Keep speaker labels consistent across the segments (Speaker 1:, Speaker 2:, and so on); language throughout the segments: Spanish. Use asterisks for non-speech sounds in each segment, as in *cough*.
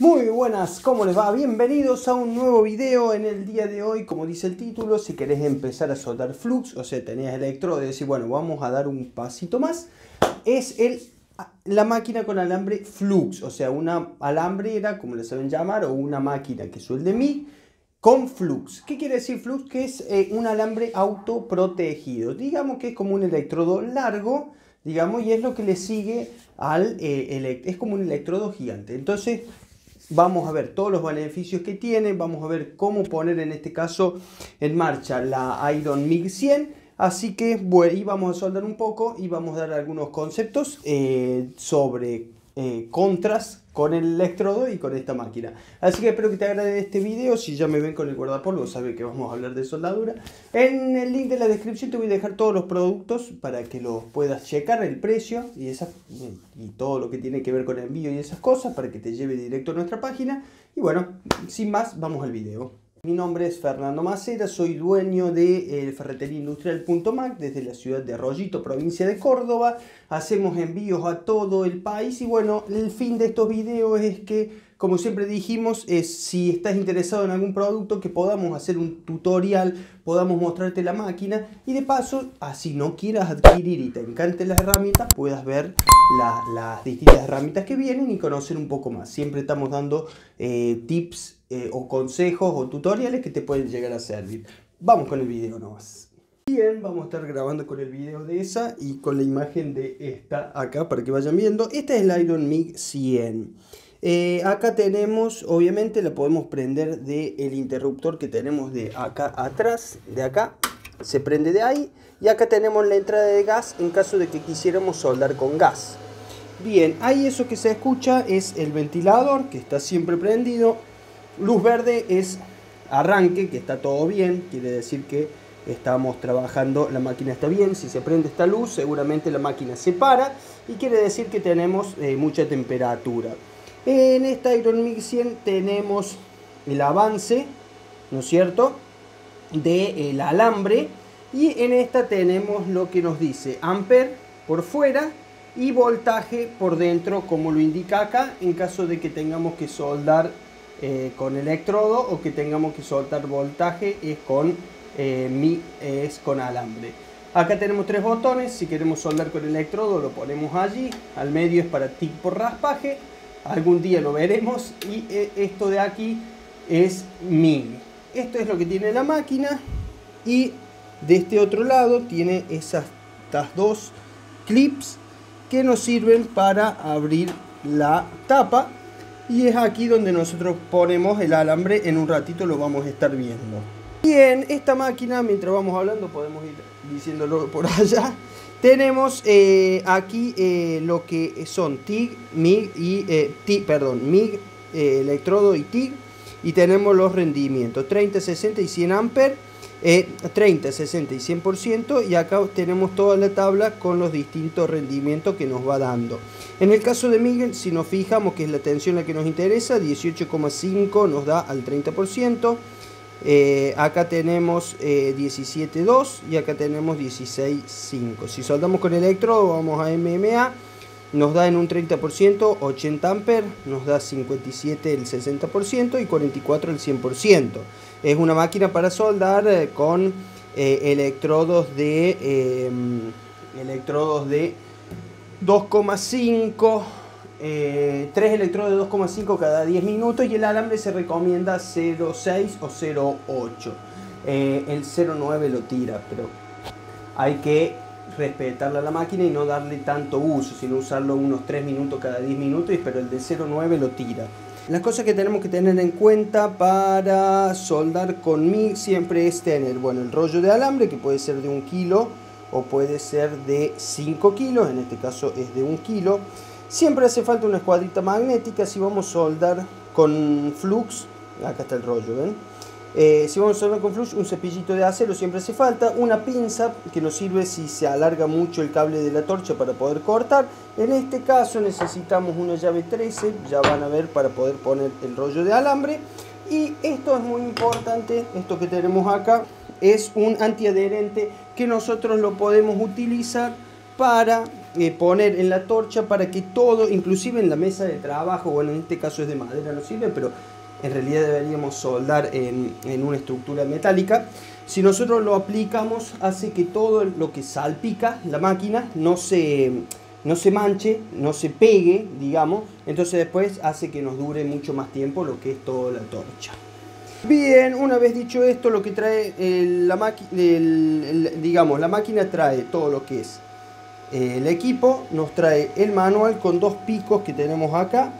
Speaker 1: Muy buenas, ¿cómo les va? Bienvenidos a un nuevo video en el día de hoy, como dice el título, si querés empezar a soldar flux, o sea, tenías electrodo y decir, bueno, vamos a dar un pasito más, es el, la máquina con alambre flux, o sea, una alambrera, como le saben llamar, o una máquina que suelde MIG, con flux. ¿Qué quiere decir flux? Que es eh, un alambre autoprotegido. Digamos que es como un electrodo largo, digamos, y es lo que le sigue al... Eh, es como un electrodo gigante. Entonces, vamos a ver todos los beneficios que tiene, vamos a ver cómo poner en este caso en marcha la Iron MiG 100. Así que bueno, y vamos a soldar un poco y vamos a dar algunos conceptos eh, sobre eh, contras con el electrodo y con esta máquina. Así que espero que te agrade este video. Si ya me ven con el guardapolvo, saben que vamos a hablar de soldadura. En el link de la descripción te voy a dejar todos los productos para que los puedas checar, el precio y, y todo lo que tiene que ver con el envío y esas cosas para que te lleve directo a nuestra página. Y bueno, sin más, vamos al video. Mi nombre es Fernando Macera, soy dueño de eh, Ferretería Industrial desde la ciudad de Arroyito, provincia de Córdoba. Hacemos envíos a todo el país y bueno, el fin de estos videos es que, como siempre dijimos, si estás interesado en algún producto que podamos hacer un tutorial, podamos mostrarte la máquina y de paso, así no quieras adquirir y te encanten las herramientas, puedas ver las distintas herramientas que vienen y conocer un poco más. Siempre estamos dando eh, tips eh, o consejos o tutoriales que te pueden llegar a servir. Vamos con el video nomás. Bien, vamos a estar grabando con el video de esa y con la imagen de esta acá para que vayan viendo. Esta es la Iron MiG 100. Eh, acá tenemos, obviamente la podemos prender del el interruptor que tenemos de acá atrás, de acá, se prende de ahí. Y acá tenemos la entrada de gas en caso de que quisiéramos soldar con gas. Bien, ahí eso que se escucha es el ventilador que está siempre prendido Luz verde es arranque, que está todo bien, quiere decir que estamos trabajando, la máquina está bien, si se prende esta luz seguramente la máquina se para y quiere decir que tenemos eh, mucha temperatura. En esta Iron Mix 100 tenemos el avance, ¿no es cierto?, del el alambre y en esta tenemos lo que nos dice amper por fuera y voltaje por dentro como lo indica acá en caso de que tengamos que soldar eh, con electrodo o que tengamos que soltar voltaje es con, eh, mi, es con alambre. Acá tenemos tres botones, si queremos soldar con electrodo lo ponemos allí, al medio es para TIC por raspaje, algún día lo veremos y eh, esto de aquí es MIG. Esto es lo que tiene la máquina y de este otro lado tiene esas, estas dos clips que nos sirven para abrir la tapa y es aquí donde nosotros ponemos el alambre, en un ratito lo vamos a estar viendo. Bien, esta máquina, mientras vamos hablando, podemos ir diciéndolo por *laughs* allá. Tenemos eh, aquí eh, lo que son TIG, MIG y eh, TIG, perdón, MIG, electrodo y TIG. Y tenemos los rendimientos, 30, 60 y 100 amperes 30, 60 y 100% y acá tenemos toda la tabla con los distintos rendimientos que nos va dando. En el caso de Miguel, si nos fijamos que es la tensión la que nos interesa, 18,5 nos da al 30%. Eh, acá tenemos 17.2 eh, y acá tenemos 16.5. Si soldamos con electrodo, vamos a MMA, nos da en un 30% 80 amperes, nos da 57 el 60% y 44 el 100%. Es una máquina para soldar eh, con eh, electrodos de em, electrodos de 2,5 3 eh, electrodos de 2,5 cada 10 minutos y el alambre se recomienda 0,6 o 0,8 el 0,9 lo tira pero hay que respetarle a la máquina y no darle tanto uso sino usarlo unos 3 minutos cada 10 minutos pero el de 0,9 lo tira las cosas que tenemos que tener en cuenta para soldar con MIG siempre es tener, bueno, el rollo de alambre que puede ser de un kilo o puede ser de 5 kilos, en este caso es de un kilo. Siempre hace falta una escuadrita magnética si vamos a soldar con flux, acá está el rollo, ¿ven? Eh, si vamos a soldar con flux, un cepillito de acero siempre hace falta, una pinza que nos sirve si se alarga mucho el cable de la torcha para poder cortar. En este caso necesitamos una llave 13, ya van a ver para poder poner el rollo de alambre. Y esto es muy importante, esto que tenemos acá es un antiadherente que nosotros lo podemos utilizar para eh, poner en la torcha para que todo, inclusive en la mesa de trabajo, bueno, en este caso es de madera, no sirve, pero en realidad deberíamos soldar en, en una estructura metálica. Si nosotros lo aplicamos, hace que todo lo que salpica la máquina no se, no se manche, no se pegue, digamos. Entonces después hace que nos dure mucho más tiempo lo que es toda la torcha. Bien, una vez dicho esto, lo que trae la máquina, digamos, la máquina trae todo lo que es el equipo, nos trae el manual con dos picos que tenemos acá,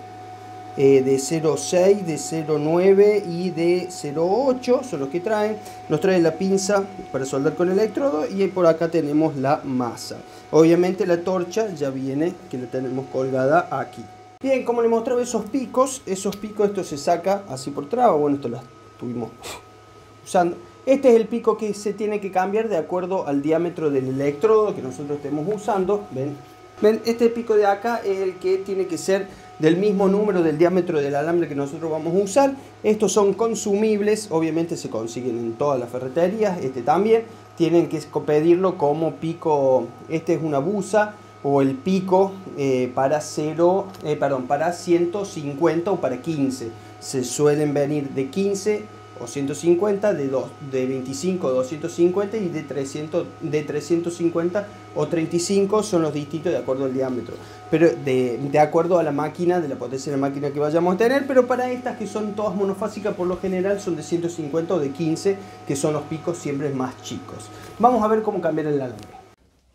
Speaker 1: eh, de 0.6, de 0.9 y de 0.8 son los que traen. Nos trae la pinza para soldar con electrodo y por acá tenemos la masa. Obviamente la torcha ya viene que la tenemos colgada aquí. Bien, como le mostraba esos picos, esos picos esto se saca así por traba, bueno esto lo estuvimos *laughs* usando. Este es el pico que se tiene que cambiar de acuerdo al diámetro del electrodo que nosotros estemos usando. ¿Ven? ¿Ven? Este pico de acá es el que tiene que ser del mismo número del diámetro del alambre que nosotros vamos a usar. Estos son consumibles, obviamente se consiguen en todas las ferreterías, este también. Tienen que pedirlo como pico, este es una busa o el pico eh, para 0, eh, perdón, para 150 o para 15. Se suelen venir de 15 o 150, de, de 25 o 250 y de, 300, de 350 o 35 son los distintos de acuerdo al diámetro, pero de, de, acuerdo a la máquina, de la potencia de la máquina que vayamos a tener, pero para estas que son todas monofásicas por lo general son de 150 o de 15, que son los picos siempre más chicos. Vamos a ver cómo cambiar el alambre.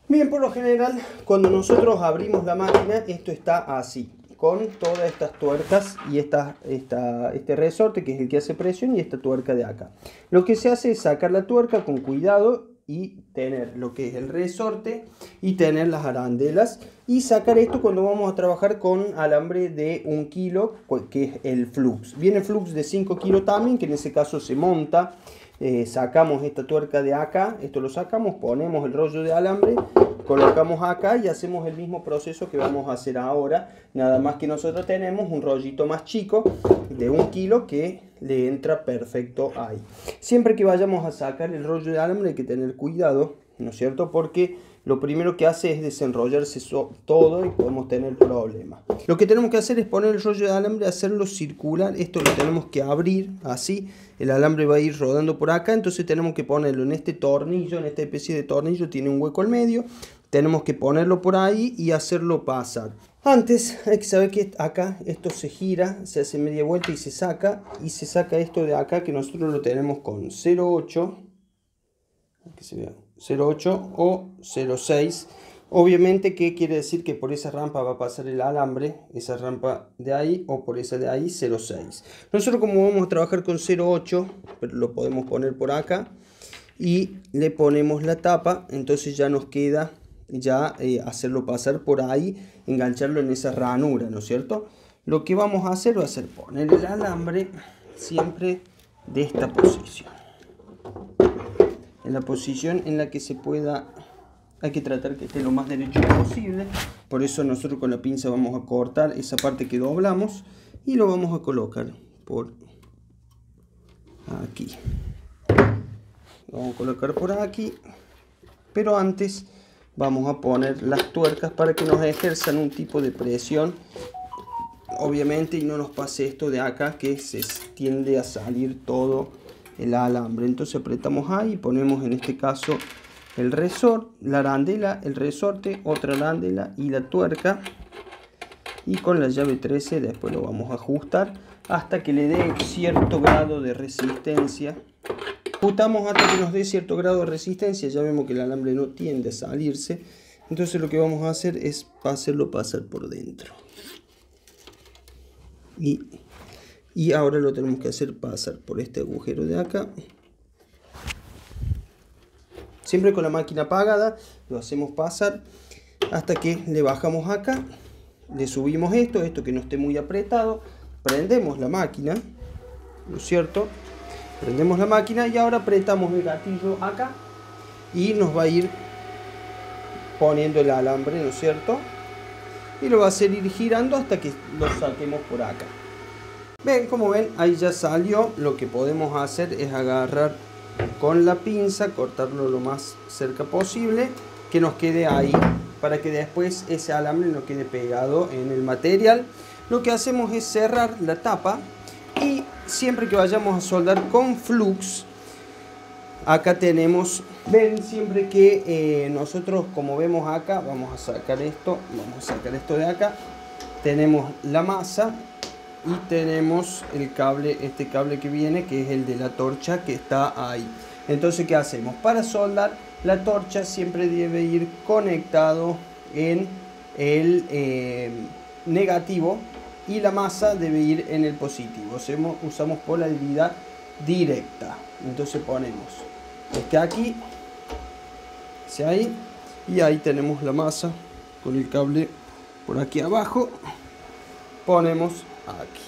Speaker 1: Bien, por lo general, cuando nosotros abrimos la máquina, esto está así con todas estas tuercas y esta, este resorte que es el que hace presión y esta tuerca de acá. Lo que se hace es sacar la tuerca con cuidado y tener lo que es el resorte y tener las arandelas y sacar esto cuando vamos a trabajar con alambre de un kilo que es el flux. Viene flux de 5 kilos también que en ese caso se monta eh, sacamos esta tuerca de acá, esto lo sacamos, ponemos el rollo de alambre, colocamos acá y hacemos el mismo proceso que vamos a hacer ahora, nada más que nosotros tenemos un rollito más chico de un kilo que le entra perfecto ahí. Siempre que vayamos a sacar el rollo de alambre hay que tener cuidado, ¿no es cierto? Porque lo primero que hace es desenrollarse todo y podemos tener problemas. Lo que tenemos que hacer es poner el rollo de alambre, hacerlo circular. Esto lo tenemos que abrir así. El alambre va a ir rodando por acá. Entonces tenemos que ponerlo en este tornillo, en esta especie de tornillo. Tiene un hueco al medio. Tenemos que ponerlo por ahí y hacerlo pasar. Antes hay que saber que acá esto se gira, se hace media vuelta y se saca. Y se saca esto de acá que nosotros lo tenemos con 0,8. Que se vea 0,8 o 0,6. Obviamente, ¿qué quiere decir? Que por esa rampa va a pasar el alambre, esa rampa de ahí, o por esa de ahí, 0,6. Nosotros como vamos a trabajar con 0,8, pero lo podemos poner por acá, y le ponemos la tapa, entonces ya nos queda ya eh, hacerlo pasar por ahí, engancharlo en esa ranura, ¿no es cierto? Lo que vamos a hacer va a ser poner el alambre siempre de esta posición en la posición en la que se pueda hay que tratar que esté lo más derecho posible. Por eso nosotros con la pinza vamos a cortar esa parte que doblamos y lo vamos a colocar por aquí. Lo vamos a colocar por aquí pero antes vamos a poner las tuercas para que nos ejerzan un tipo de presión obviamente y no nos pase esto de acá que se tiende a salir todo el alambre. Entonces apretamos ahí y ponemos en este caso el resorte, la arandela, el resorte, otra arandela y la tuerca. Y con la llave 13 después lo vamos a ajustar hasta que le dé cierto grado de resistencia. Ajustamos hasta que nos dé cierto grado de resistencia. Ya vemos que el alambre no tiende a salirse. Entonces lo que vamos a hacer es hacerlo pasar por dentro. Y y ahora lo tenemos que hacer pasar por este agujero de acá siempre con la máquina apagada lo hacemos pasar hasta que le bajamos acá le subimos esto, esto que no esté muy apretado prendemos la máquina ¿no es cierto? prendemos la máquina y ahora apretamos el gatillo acá y nos va a ir poniendo el alambre, ¿no es cierto? y lo va a hacer ir girando hasta que lo saquemos por acá Ven, como ven, ahí ya salió. Lo que podemos hacer es agarrar con la pinza, cortarlo lo más cerca posible, que nos quede ahí para que después ese alambre no quede pegado en el material. Lo que hacemos es cerrar la tapa y siempre que vayamos a soldar con flux, acá tenemos, ven siempre que eh, nosotros como vemos acá, vamos a sacar esto, vamos a sacar esto de acá, tenemos la masa y tenemos el cable, este cable que viene que es el de la torcha que está ahí. Entonces, ¿qué hacemos? Para soldar, la torcha siempre debe ir conectado en el eh, negativo y la masa debe ir en el positivo. Hacemos, usamos polaridad directa. Entonces ponemos este aquí, hacia ahí, y ahí tenemos la masa con el cable por aquí abajo. Ponemos aquí.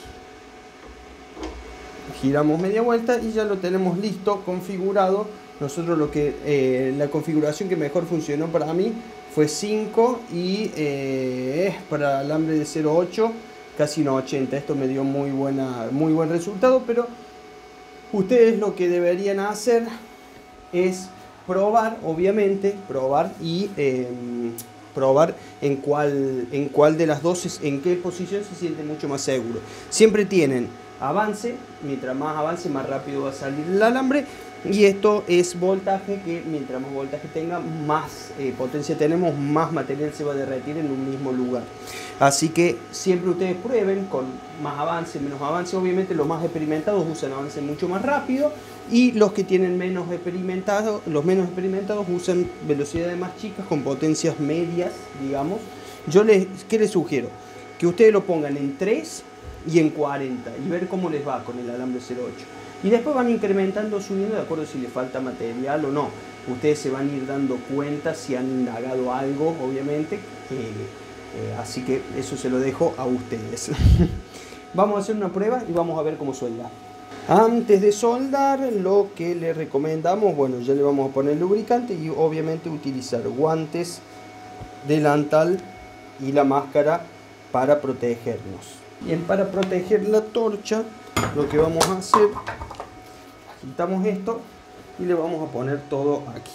Speaker 1: Giramos media vuelta y ya lo tenemos listo, configurado. Nosotros lo que, eh, la configuración que mejor funcionó para mí fue 5 y eh, para alambre de 0.8 casi una 80. Esto me dio muy, buena, muy buen resultado, pero ustedes lo que deberían hacer es probar, obviamente, probar y em, probar en cuál, en cuál de las dos, en qué posición se siente mucho más seguro. Siempre tienen avance, mientras más avance más rápido va a salir el alambre y esto es voltaje que mientras más voltaje tenga más eh, potencia tenemos más material se va a derretir en un mismo lugar así que siempre ustedes prueben con más avance menos avance obviamente los más experimentados usan avance mucho más rápido y los que tienen menos experimentados los menos experimentados usan velocidades más chicas con potencias medias digamos yo les ¿qué les sugiero que ustedes lo pongan en 3 y en 40 y ver cómo les va con el alambre 08 y después van incrementando, subiendo de acuerdo si le falta material o no. Ustedes se van a ir dando cuenta si han indagado algo, obviamente. Eh, así que eso se lo dejo a ustedes. *laughs* vamos a hacer una prueba y vamos a ver cómo suelda. Antes de soldar, lo que le recomendamos, bueno, ya le vamos a poner lubricante y obviamente utilizar guantes, delantal y la máscara para protegernos. Bien, para proteger la torcha, lo que vamos a hacer, quitamos esto y le vamos a poner todo aquí.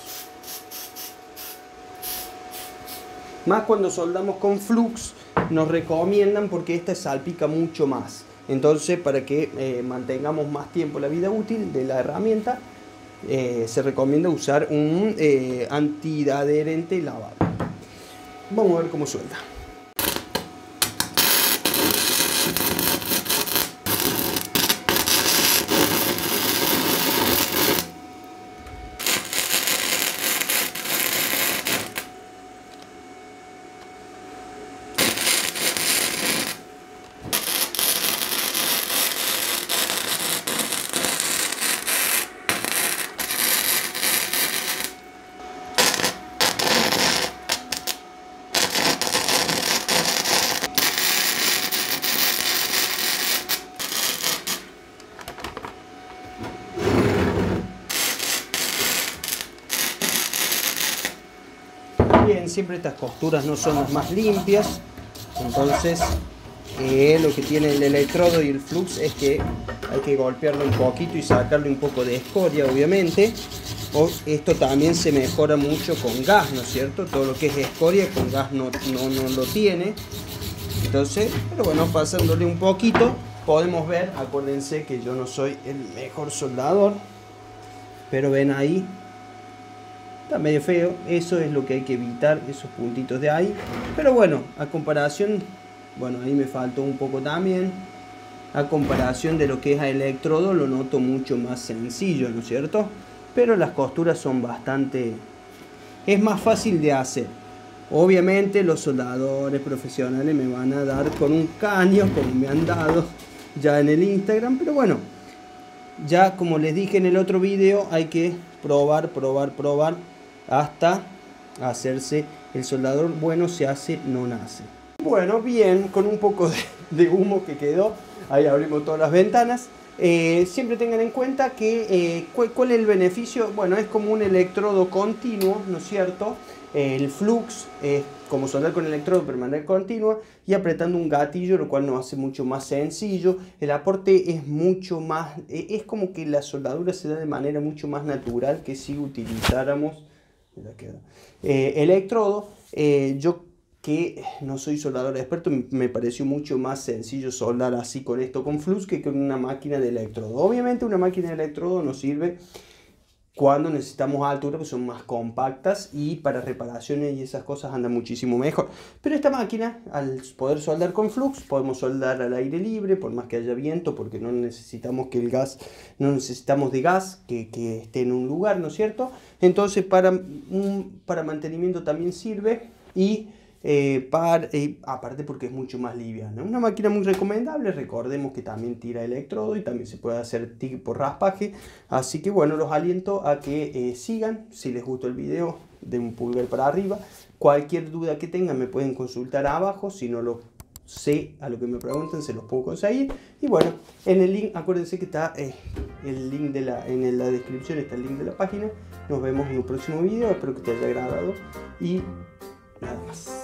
Speaker 1: Más cuando soldamos con flux, nos recomiendan porque esta salpica mucho más. Entonces, para que eh, mantengamos más tiempo la vida útil de la herramienta, eh, se recomienda usar un eh, antiadherente lavado. Vamos a ver cómo suelda. Siempre estas costuras no son las más limpias. Entonces, eh, lo que tiene el electrodo y el flux es que hay que golpearlo un poquito y sacarle un poco de escoria, obviamente. O esto también se mejora mucho con gas, ¿no es cierto? Todo lo que es escoria con gas no, no, no lo tiene. Entonces, pero bueno, pasándole un poquito, podemos ver, acuérdense que yo no soy el mejor soldador, pero ven ahí medio feo, eso es lo que hay que evitar, esos puntitos de ahí. Pero bueno, a comparación, bueno, ahí me faltó un poco también. A comparación de lo que es a electrodo, lo noto mucho más sencillo, ¿no es cierto? Pero las costuras son bastante... Es más fácil de hacer. Obviamente los soldadores profesionales me van a dar con un caño, como me han dado ya en el Instagram, pero bueno, ya como les dije en el otro video, hay que probar, probar, probar hasta hacerse el soldador bueno se hace, no nace. Bueno, bien, con un poco de, humo que quedó, ahí abrimos todas las ventanas. Eh, siempre tengan en cuenta que eh, ¿cuál, es el beneficio, bueno, es como un electrodo continuo, ¿no es cierto? el flux es como soldar con electrodo permanente continuo y apretando un gatillo, lo cual nos hace mucho más sencillo. El aporte es mucho más, e, es como que la soldadura se da de manera mucho más natural que si utilizáramos eh, electrodo. Eh, yo que no soy soldador experto, me pareció mucho más sencillo soldar así con esto con flux que con una máquina de electrodo. Obviamente una máquina de electrodo nos sirve cuando necesitamos altura, que son más compactas y para reparaciones y esas cosas anda muchísimo mejor. Pero esta máquina, al poder soldar con flux, podemos soldar al aire libre, por más que haya viento, porque no necesitamos que el gas, no necesitamos de gas que, que esté en un lugar, ¿no es cierto? Entonces para, para mantenimiento también sirve y eh, eh, aparte porque es mucho más liviana. Una máquina muy recomendable, recordemos que también tira electrodo y también se puede hacer tipo raspaje. Así que bueno, los aliento a que eh, sigan. Si les gustó el video, de un pulgar para arriba. Cualquier duda que tengan me pueden consultar abajo. Si no lo sé a lo que me pregunten, se los puedo conseguir. Y bueno, en el link, acuérdense que está el link de la, en la descripción, está el link de la página. Nos vemos en un próximo video. Espero que te haya agradado y nada más.